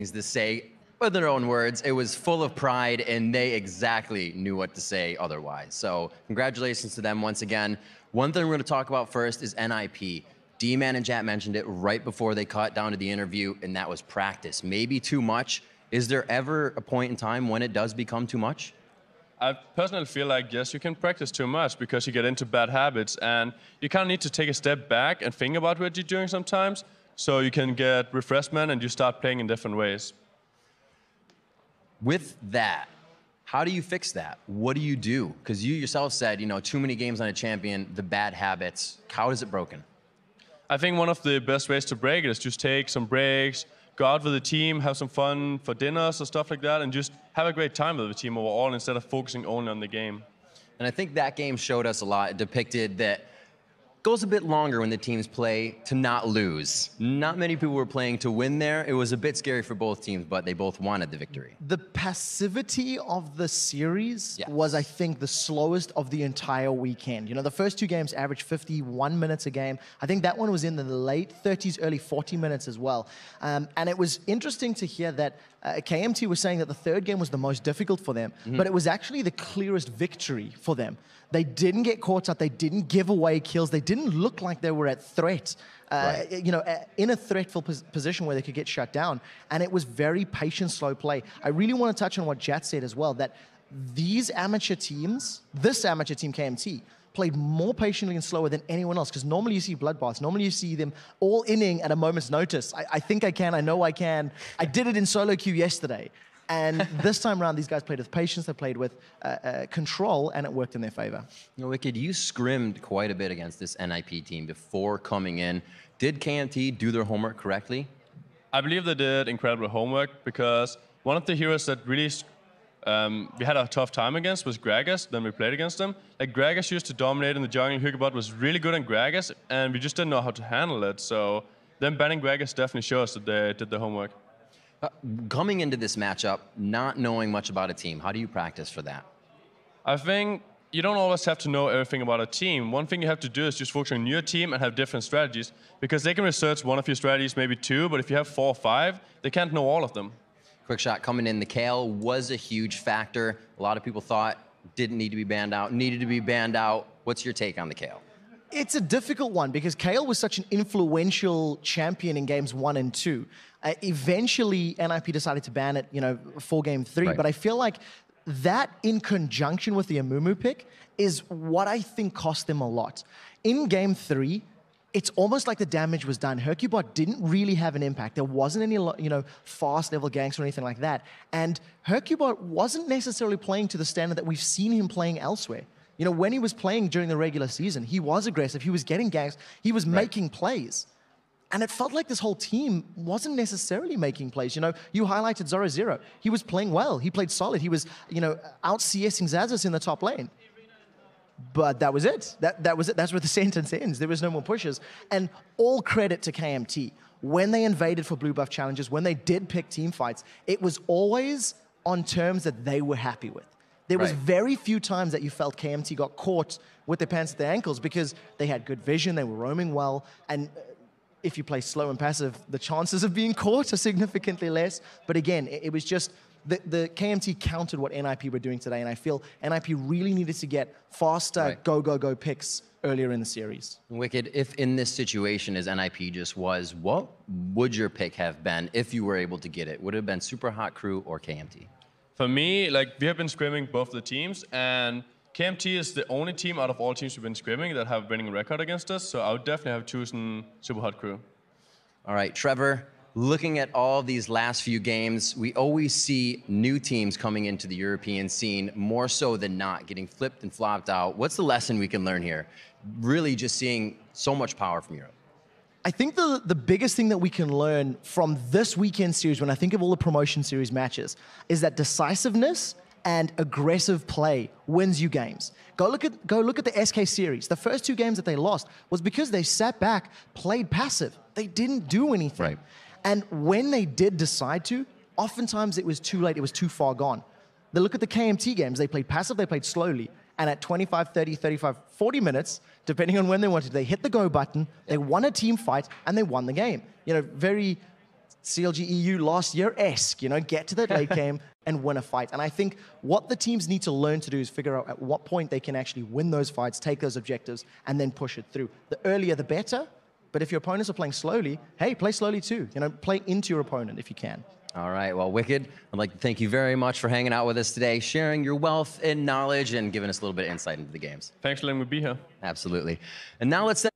things to say with their own words. It was full of pride, and they exactly knew what to say otherwise. So, congratulations to them once again. One thing we're going to talk about first is NIP. Deman and Jatt mentioned it right before they cut down to the interview, and that was practice. Maybe too much. Is there ever a point in time when it does become too much? I personally feel like yes, you can practice too much because you get into bad habits, and you kind of need to take a step back and think about what you're doing sometimes, so you can get refreshment and you start playing in different ways. With that, how do you fix that? What do you do? Because you yourself said, you know, too many games on a champion, the bad habits. How is it broken? I think one of the best ways to break it is just take some breaks, go out with the team, have some fun for dinners or stuff like that, and just have a great time with the team overall instead of focusing only on the game. And I think that game showed us a lot. It depicted that goes a bit longer when the teams play to not lose. Not many people were playing to win there. It was a bit scary for both teams, but they both wanted the victory. The passivity of the series was, I think, the slowest of the entire weekend. You know, the first two games averaged 51 minutes a game. I think that one was in the late 30s, early 40 minutes as well. Um, and it was interesting to hear that uh, KMT was saying that the third game was the most difficult for them, but it was actually the clearest victory for them. They didn't get caught up. They didn't give away kills. They didn't look like they were at threat. Uh, Right. you know, uh, in a threatful pos- position where they could get shut down. And it was very patient, slow play. I really want to touch on what Jatt said as well that these amateur teams, this amateur team, KMT, played more patiently and slower than anyone else because normally you see bloodbaths. Normally you see them all inning at a moment's notice. I, I think I can. I know I can. I did it in solo queue yesterday. And this time around, these guys played with patience, they played with uh, uh, control, and it worked in their favor. You know, Wickd, you scrimmed quite a bit against this NIP team before coming in. Did KMT do their homework correctly? I believe they did incredible homework because one of the heroes that really um, we had a tough time against was Gragas. Then we played against him. Like Gragas used to dominate in the jungle. And Hugabot was really good on Gragas, and we just didn't know how to handle it. So then banning Gragas definitely shows that they did the homework. Uh, coming into this matchup, not knowing much about a team, how do you practice for that? I think you don't always have to know everything about a team. One thing you have to do is just focus on your team and have different strategies because they can research one of your strategies, maybe two, but if you have four or five, they can't know all of them. Quickshot coming in. The Kayle was a huge factor. A lot of people thought didn't need to be banned out, needed to be banned out. What's your take on the Kayle? It's a difficult one because Kayle was such an influential champion in games one and two. Uh, eventually, NIP decided to ban it, you know, for game three. Right. But I feel like that, in conjunction with the Amumu pick, is what I think cost them a lot. In game three, it's almost like the damage was done. Hercubot didn't really have an impact. There wasn't any, you know, fast level ganks or anything like that. And Hercubot wasn't necessarily playing to the standard that we've seen him playing elsewhere. You know, when he was playing during the regular season, he was aggressive. He was getting ganks. He was making plays. And it felt like this whole team wasn't necessarily making plays. You know, you highlighted Zorozero. He was playing well. He played solid. He was, you know, out CSing Zazas in the top lane. But that was it. That, that was it. That's where the sentence ends. There was no more pushes. And all credit to KMT. When they invaded for blue buff challenges, when they did pick team fights, it was always on terms that they were happy with. There was Right. very few times that you felt KMT got caught with their pants at their ankles because they had good vision, they were roaming well, and if you play slow and passive, the chances of being caught are significantly less. But again, it, it was just the, the KMT countered what NIP were doing today, and I feel NIP really needed to get faster Right. go, go, go picks earlier in the series. Wickd, if in this situation as NIP just was, what would your pick have been if you were able to get it? Would it have been Super Hot Crew or KMT? For me, like we have been scrimming both the teams, and KMT is the only team out of all teams we've been scrimming that have winning record against us. So I would definitely have chosen Super Hot Crew. All right, Trevor, looking at all these last few games, we always see new teams coming into the European scene more so than not, getting flipped and flopped out. What's the lesson we can learn here? Really just seeing so much power from Europe. I think the, the biggest thing that we can learn from this weekend series, when I think of all the promotion series matches, is that decisiveness and aggressive play wins you games. Go look at go look at the SK series. The first two games that they lost was because they sat back, played passive. They didn't do anything. Right. And when they did decide to, oftentimes it was too late, it was too far gone. They look at the KMT games, they played passive, they played slowly. And at 25, 30, 35, 40 minutes, depending on when they wanted, they hit the go button, they won a team fight, and they won the game. You know, very CLG EU last year esque, you know, get to that late game and win a fight. And I think what the teams need to learn to do is figure out at what point they can actually win those fights, take those objectives, and then push it through. The earlier, the better. But if your opponents are playing slowly, hey, play slowly too. You know, play into your opponent if you can. All right. Well, Wickd, I'd like to thank you very much for hanging out with us today, sharing your wealth and knowledge, and giving us a little bit of insight into the games. Thanks for letting me be here. Absolutely. And now let's send